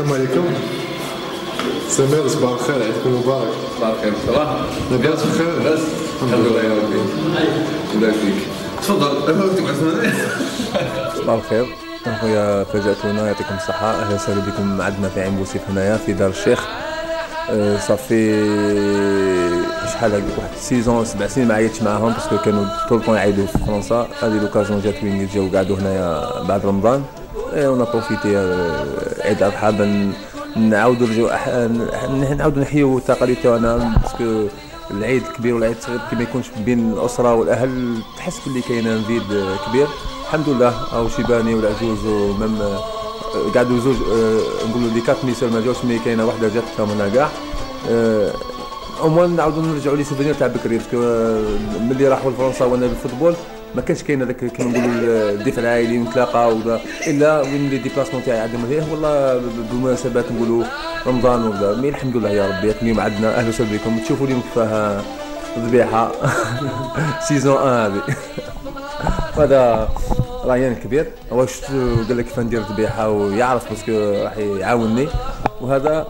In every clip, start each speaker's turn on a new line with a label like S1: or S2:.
S1: السلام عليكم. سمير صباح الخير عيدكم مبارك
S2: صباح الخير صباح.
S1: لاباس بخير
S2: لاباس الحمد لله. يا ربي. يبارك فيك تفضل.
S3: صباح الخير. اخويا فاجأتونا يعطيكم الصحة. أهلا وسهلا بكم عندنا في عين بوسيف هنايا في دار الشيخ. أه، صافي شحال هكا واحد six ans سبع سنين ما عيطتش معاهم parce que كانوا طول الوقت يعيدوا في فرنسا. هذه l'occasion جات وين؟ جاو قعدوا هنايا بعد رمضان. on profite عيد الاضحى بن نعاودوا نرجعوا. نعاودوا نحيوا التقاليد تاعنا parce que العيد الكبير والعيد الصغير كي ما يكونش بين الأسرة والأهل تحس باللي كاين un vide كبير الحمد لله أو شيباني والعجوز و même قعدوا زوج نقولوا لي quatre mes sœurs ما جاوش mais كاينة وحدة جات هنا كاع au moins نرجعوا les souvenirs تاع بكري parce que ملي راحوا لفرنسا وأنا بالفوتبول ما كانش كاين هذاك كيما نقولوا الدفع العائلي ونتلاقى ولا إلا وين les déplacements تاعي عندهم فيه والله بمناسبات نقولوا رمضان ولا mais الحمد لله يا ربي اليوم عندنا أهلا وسهلا بكم. تشوفوا اليوم كيفاه ذبيحة. سيزون 1 هذه. هذا ريان كبير. هو قال لك كيف ندير ذبيحة ويعرف parce que راح يعاونني. وهذا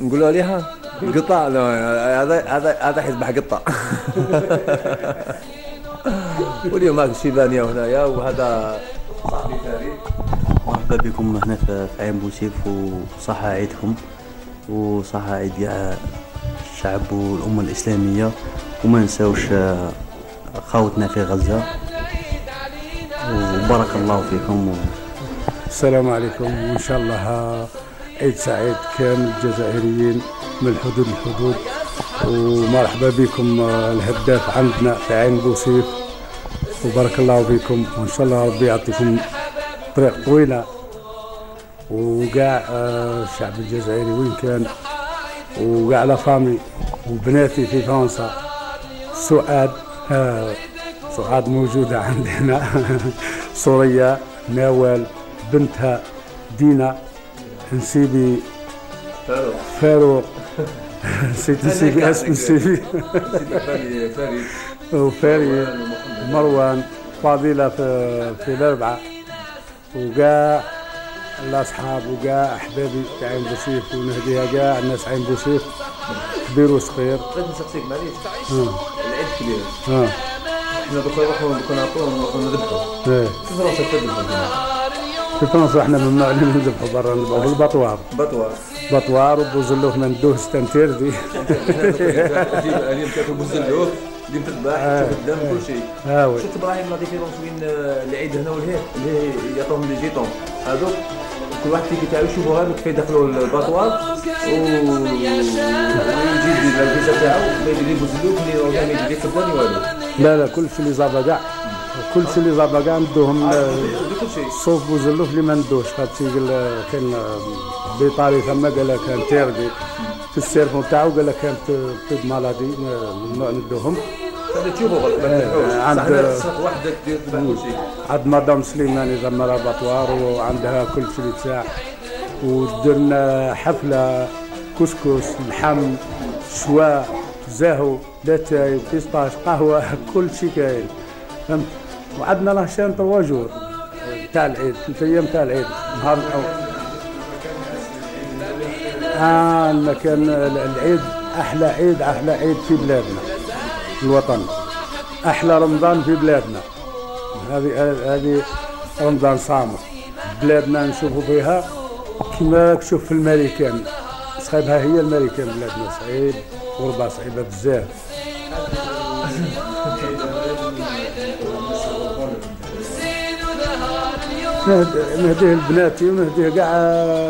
S3: نقول عليها قطع هذا هذا هذا حيذبح قطع واليوم هذا الشيبانيه هنايا وهذا صاحبي فريد
S4: مرحبا بكم هنا في عين بوسيف وصحة عيدكم وصحة عيد كاع الشعب والأمة الإسلامية. وما نساوش خاوتنا في غزة. وبارك الله فيكم. و...
S5: السلام عليكم. وإن شاء الله عيد سعيد كامل الجزائريين من الحدود الحدود ومرحبا بكم الهداف عندنا في عين بوسيف. وبارك الله فيكم وإن شاء الله ربي يعطيكم طريق طويلة. وكاع الشعب الجزائري وين كان وكاع لا فامي وبناتي في فرنسا. سعاد سعاد موجودة عندنا. سوريا نوال بنتها دينا نسيبي فاروق. نسيت نسيبي اسم نسيبي وفاري مروان فاضلة في في الأربعة. وكاع الاصحاب وكاع أحبابي تاع عين بوسيف ونهديها كاع الناس عين بوسيف كبير وصغير.
S3: بغيت نسقسيك معليش العيد كبير.
S5: آه.
S3: إحنا دوكا نروحوا دوكا نعطوهم نروحوا نذبحوا. إيه. كيف تذبحوا
S5: في فرنسا إحنا اللي نذبحوا برا نذبحوا في البطوار
S3: بطوار.
S5: بطوار وبوزلوف ما ندوه ستنتير دي.
S3: اليوم كانوا بوزلوف اللي تذبح تشوف الدم كل شيء شفت إبراهيم لا ديفيرونس بين العيد هنا والهير اللي يعطوهم لي جيتون هذوك كل واحد تيجي تاعو يشوفوا هذوك كيف يدخلوا الباطوار و ويجي يدير الفيزا تاعو ما يدير يبوزلوك اللي هو كاع يجي يخدم والو.
S5: لا لا كل شيء اللي زابا كاع كل شيء اللي زابا كاع ندوهم
S3: كل شيء
S5: صوف بوزلوف اللي ما ندوش خاطر قال كان بيطاري ثم قال كان تيردي في السيرفون تاعو قال كانت بيد مالادي ممنوع ندوهم عند-
S3: عند وحدك دير تذبح كل شيء
S5: عند مدام سليماني زمرها باطوار وعندها كل شيء تاع ودرنا حفلة كسكس لحم شواء زاهو لاتاي pistache قهوة كل شيء كاين. فهمت؟ وعندنا لاشين trois jours تاع العيد ثلاث أيام تاع العيد نهار الأول. آه كان العيد أحلى عيد أحلى عيد في بلادنا الوطن. أحلى رمضان في بلادنا. هذه هذه رمضان صامت. بلادنا نشوفوا فيها كما تشوف في الماريكان صعيبها هي الماريكان بلادنا صعيب غربة صعيبة بزاف. نهديه لبناتي ونهديه كاع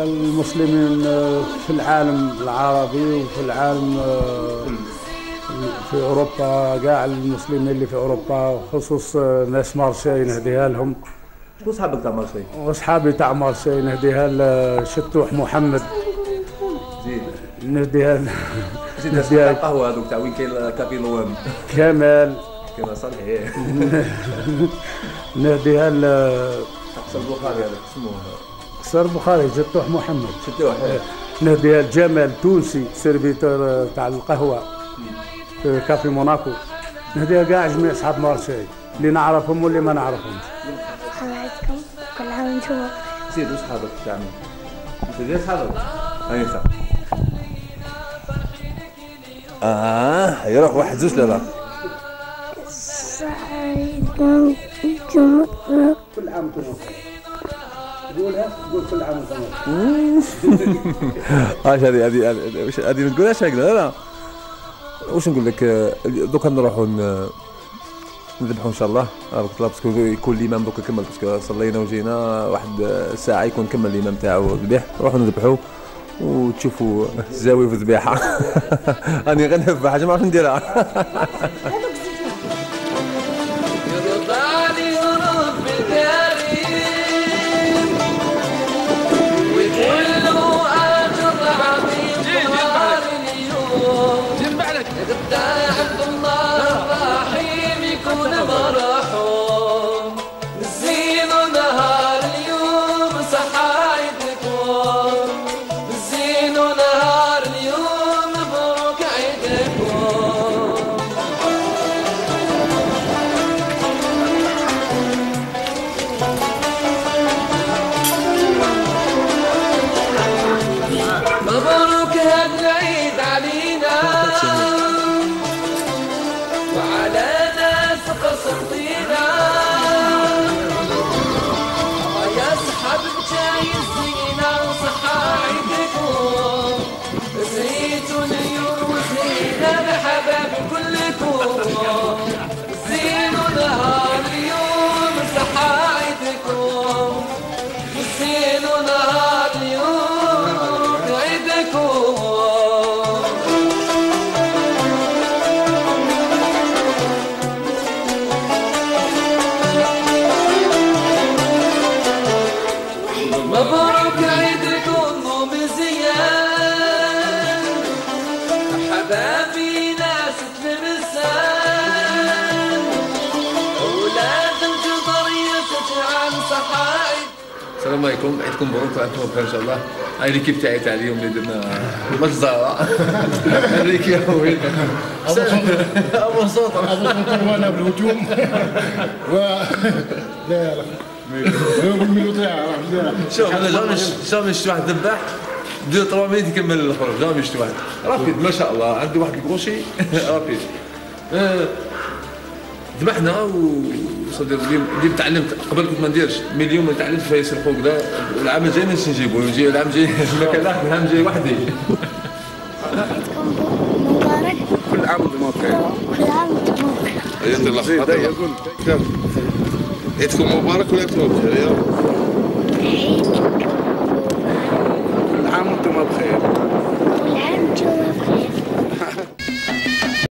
S5: المسلمين في العالم العربي وفي العالم في أوروبا كاع المسلمين اللي في أوروبا خصوص ناس مارساي نهديها لهم.
S3: شكون صحابك تاع مارسي
S5: واصحابي تاع مارساي نهديها لشتوح محمد.
S3: زيد
S5: نهديها
S3: تاع القهوة هذوك تاع وين كاين كافي لوام
S5: كمال.
S3: كما صالح.
S5: نهديها
S3: حسن البخاري هذاك اسمه
S5: قصر بخاري شتوح محمد.
S3: شتوح
S5: نهديها لجمال تونسي سيرفيتور تاع القهوة. في كافي موناكو. نهديها كاع جميع أصحاب مارساي اللي نعرفهم واللي ما نعرفهمش.
S6: مرحبا عليكم. كل عام وأنتم.
S3: زيد وصحابك تاع ديال صحابك هاي انت آه يروح واحد زوج لا
S6: جمعة
S5: كل عام وأنتم. بخير قولها قول كل عام بخير
S3: اش هذه هذه هذه- هذه ما تقولهاش هكذا لا لا. واش نقول لك؟ آه، دوكا نروحوا ن- نذبحوا إن شاء الله. parce que يكون الإمام دوكا كمل parce que صلينا وجينا واحد آه، ساعة يكون كمل الإمام تاعو الذبح نروحوا نذبحوا وتشوفوا الزاوية في الذبيحة. راني غنذبح حاجة ما عرفت نديرها؟
S7: هاد العيد علينا. وعلى ناس قصدينا يا صحاب جاي الزينة ناس تلمسان. أولاد الجبر يتجعل صحايد
S2: السلام عليكم. عيدكم مبروك وأنتم بخير إن شاء الله. هاي ليكيب تاعي تاع اليوم اللي درنا مجزره هذيك يا وين أبو صوت.
S1: أبو سلطان وأنا بالهجوم. و لا لا.
S2: شوف أنا جامي شفت واحد ذباح دير 3 مينيت يكمل الخروج جامي شفت واحد رابيد ما شاء الله. عندي واحد الكروشي. رابيد. آه، ذبحنا وصدر اليوم اليوم تعلمت قبل كنت ما نديرش. مي اليوم تعلمت فيه الفوق ده. العام الجاي ما نجي نجيبو نجي العام الجاي. المكان لا العام الجاي وحدي.
S6: مبارك.
S2: كل عام وأنتم بخير
S6: كل عام وأنتم بخير
S2: يلا الله يقول عيدكم مبارك ولا
S6: I'm
S5: doing my my.